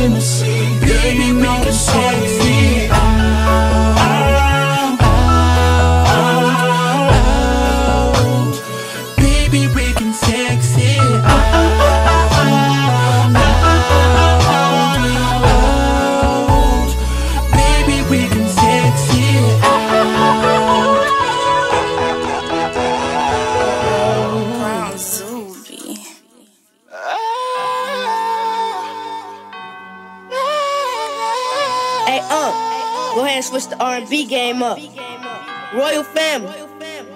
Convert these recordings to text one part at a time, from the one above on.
intimacy. Baby, can sexy out, Hey, uh, go ahead and switch the R&B game up. Royal family.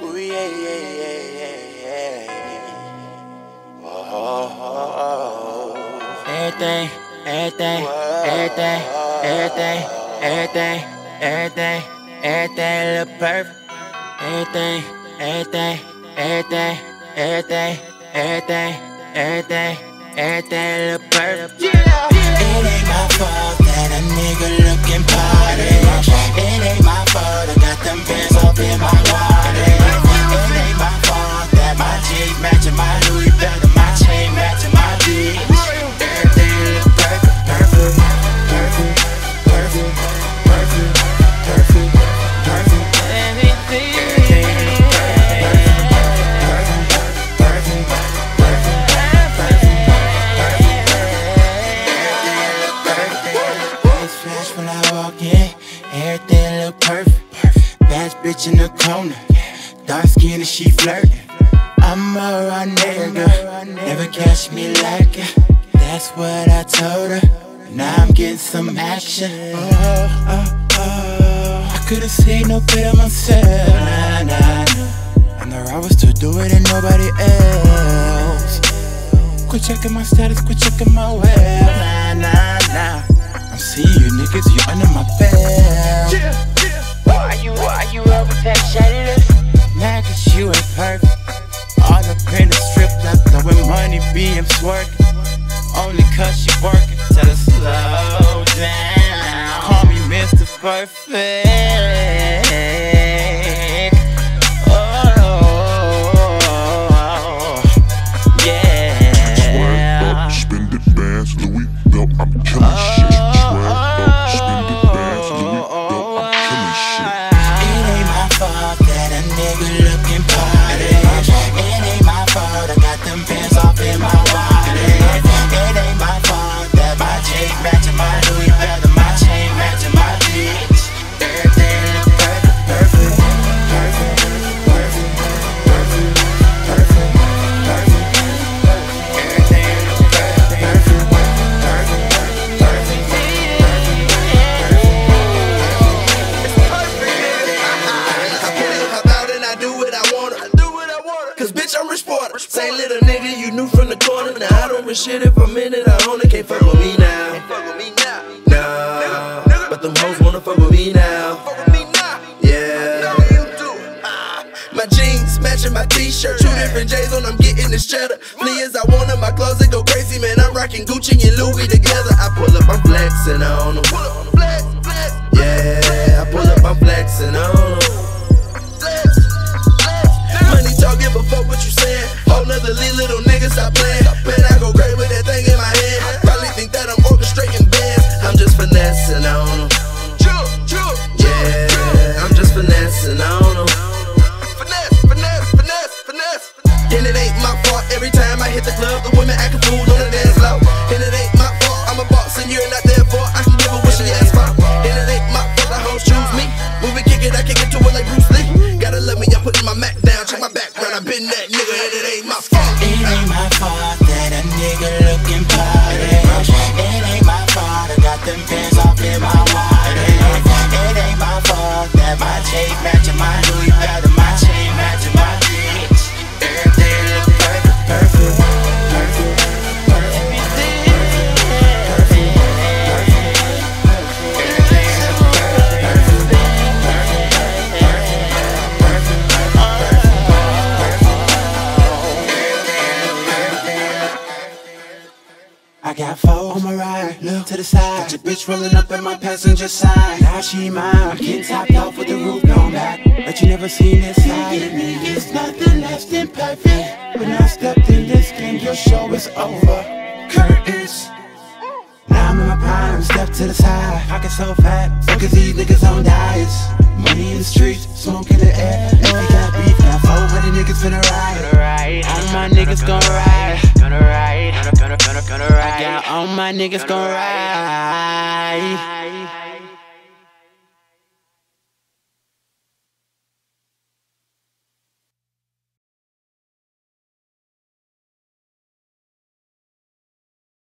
Ooh, yeah, yeah, yeah, yeah, yeah. Oh, Everything, everything, everything, everything, everything, everything, everything look perfect. Everything, everything, everything, everything, everything, everything, everything look perfect. It ain't my fault that a nigga looking polished. It ain't my fault I got them bands up in my wallet. Bitch in the corner, dark skin and she flirting. I'm a raw nigga, never catch me lacking. That's what I told her. Now I'm getting some action. Oh, oh, oh. I could've seen no better myself. Nah, nah, nah. I know I was to do it and nobody else. Quit checking my status, quit checking my web. Nah, nah, nah. I'm seeing you niggas, you under my belt. Why shadiness? Nah, cause you ain't perfect. All up in the strip club, throwing money, being twerking. Only cause she working, tell her slow down. Call me Mr. Perfect. Now I don't risk shit if I'm in it. I own it. Can't fuck with me now. Fuck with me now. Nah. But them hoes wanna fuck with me now. Fuck with me now. Yeah. Ah, My jeans matching my t-shirt. Two different J's on, I'm getting this cheddar. Flee as I want in my closet, go crazy, man. I'm rocking Gucci and Louis together. I pull up, I'm flexing on them. Yeah, I pull up, I'm my fault every time I hit the club, the women acting fool on the dance floor. And it ain't my fault, I'm a boss and you're not there for. I can give her what she asks for. And it ain't my fault, the hoes choose me. When we kick it, I kick it to it like Bruce Lee. Gotta love me, I'm putting my Mac down. Check my background, I've been that nigga, and it ain't my fault. It ain't my fault that a nigga looking polished. It ain't my fault I got them pants off in my wallet. It ain't my fault that my chain matching my Louis I got four on my ride, look to the side. Got your bitch rolling up in my passenger side. Now she mine, I'm getting topped off with the roof on back. But you never seen this side of me. It's nothing less than perfect. When I stepped in this game, your show is over. Curtains. Now I'm in my prime, step to the side. Pocket so fat, focus these niggas on diets. Money in the streets, smoke in the air. If you got beef, got 400 niggas finna ride. All my niggas gon' ride. I got all my niggas gon' ride.